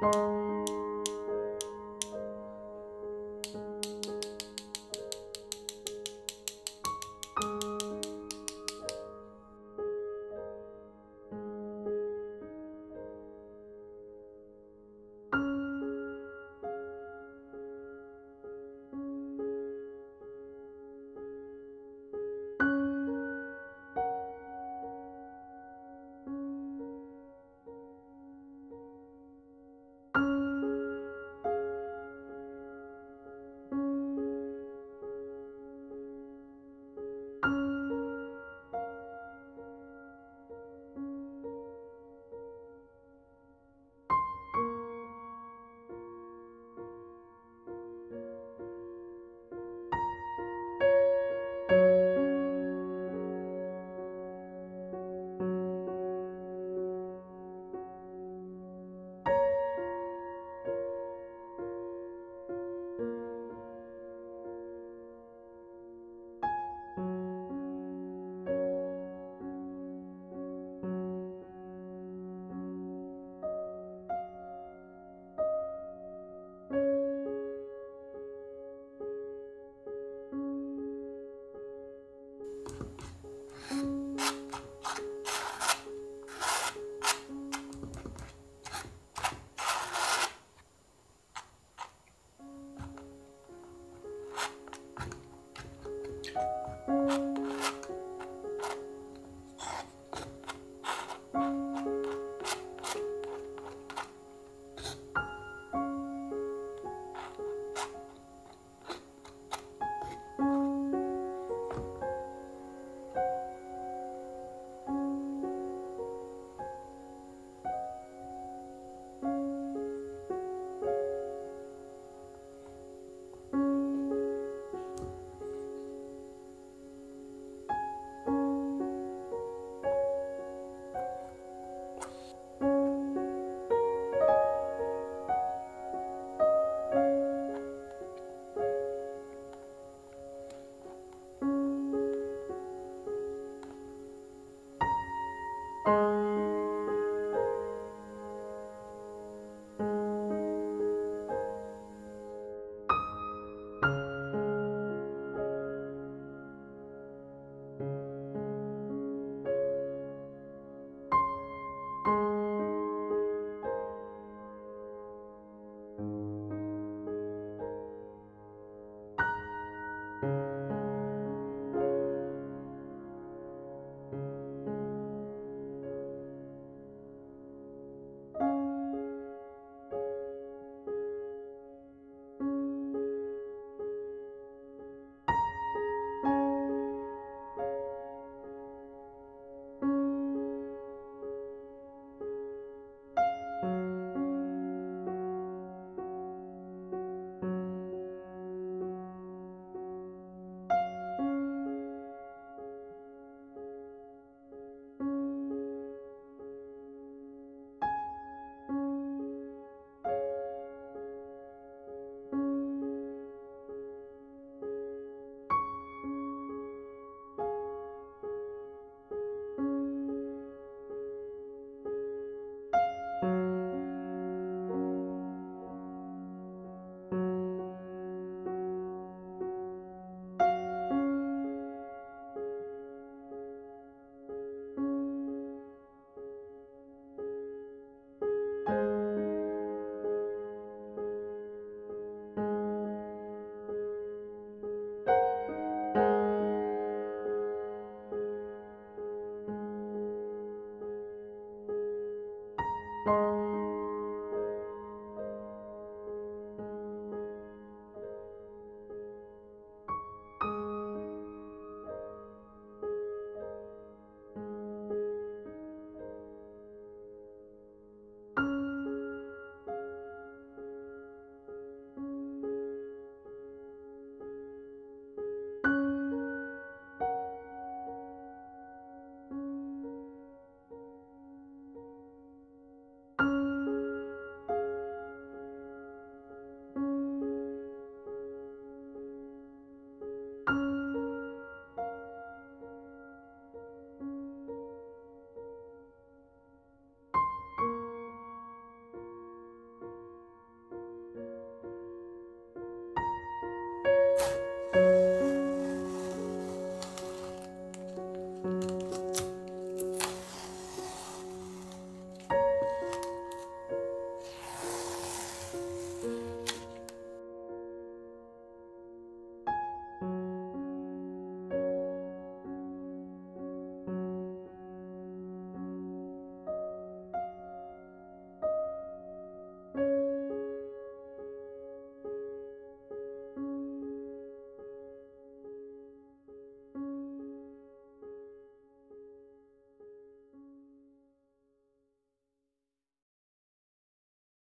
Música